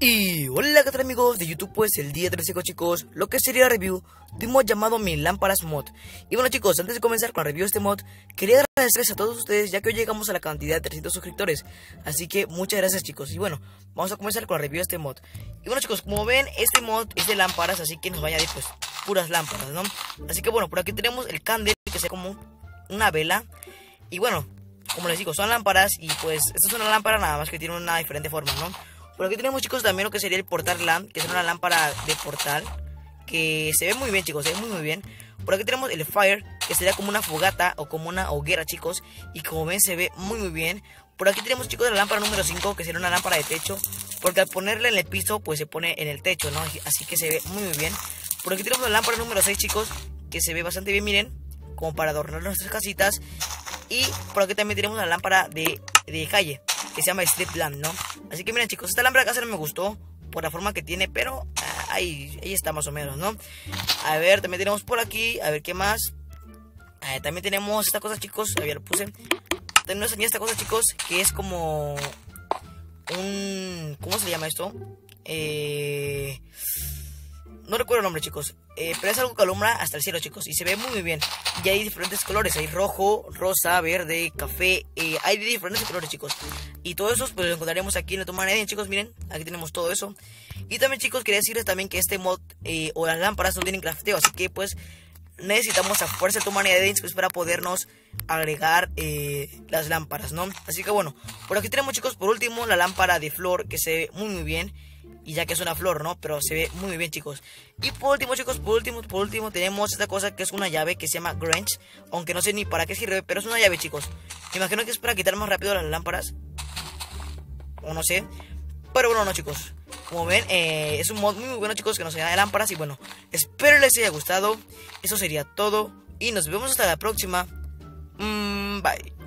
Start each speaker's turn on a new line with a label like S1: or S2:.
S1: Y hola qué tal amigos de YouTube pues el día 13 chicos lo que sería review de un mod llamado Mi Lámparas Mod. Y bueno chicos antes de comenzar con la review de este mod quería agradecerles a todos ustedes ya que hoy llegamos a la cantidad de 300 suscriptores. Así que muchas gracias chicos. Y bueno vamos a comenzar con la review de este mod. Y bueno chicos como ven este mod es de lámparas así que nos va a añadir pues puras lámparas ¿no? Así que bueno por aquí tenemos el candle que sea como una vela. Y bueno como les digo son lámparas y pues esto es una lámpara nada más que tiene una diferente forma ¿no? Por aquí tenemos chicos también lo que sería el portal lamp, que es una lámpara de portal, que se ve muy bien chicos, se ve muy muy bien. Por aquí tenemos el fire, que sería como una fogata o como una hoguera chicos, y como ven se ve muy muy bien. Por aquí tenemos chicos la lámpara número 5, que sería una lámpara de techo, porque al ponerla en el piso pues se pone en el techo, ¿no? Así que se ve muy muy bien. Por aquí tenemos la lámpara número 6 chicos, que se ve bastante bien, miren, como para adornar nuestras casitas. Y por aquí también tenemos la lámpara de, de calle, que se llama Strip Lamp, ¿no? Así que miren chicos, esta lámpara de casa no me gustó por la forma que tiene, pero ah, ahí, ahí está más o menos, ¿no? A ver, también tenemos por aquí, a ver qué más. Ah, también tenemos esta cosa chicos, ya lo puse. También nos enseñé esta cosa chicos, que es como un... ¿Cómo se llama esto? Eh... No recuerdo el nombre, chicos. Eh, pero es algo que alumbra hasta el cielo, chicos. Y se ve muy, muy bien. Y hay diferentes colores. Hay rojo, rosa, verde, café. Eh, hay diferentes colores, chicos. Y todo eso pues lo encontraremos aquí en el Tomar chicos. Miren, aquí tenemos todo eso. Y también, chicos, quería decirles también que este mod eh, o las lámparas no tienen crafteo. Así que, pues, necesitamos a fuerza Edens pues, para podernos agregar las lámparas, ¿no? Así que, bueno, por aquí tenemos, chicos, por último, la lámpara de flor que se ve muy, muy bien y ya que es una flor, ¿no? Pero se ve muy bien, chicos. Y por último, chicos, por último, por último tenemos esta cosa que es una llave que se llama Grange, aunque no sé ni para qué sirve, pero es una llave, chicos. Me imagino que es para quitar más rápido las lámparas. O no sé. Pero bueno, no, chicos. Como ven, eh, es un mod muy, bueno, chicos, que nos da de lámparas. Y bueno, espero les haya gustado. Eso sería todo. Y nos vemos hasta la próxima. Mm, bye.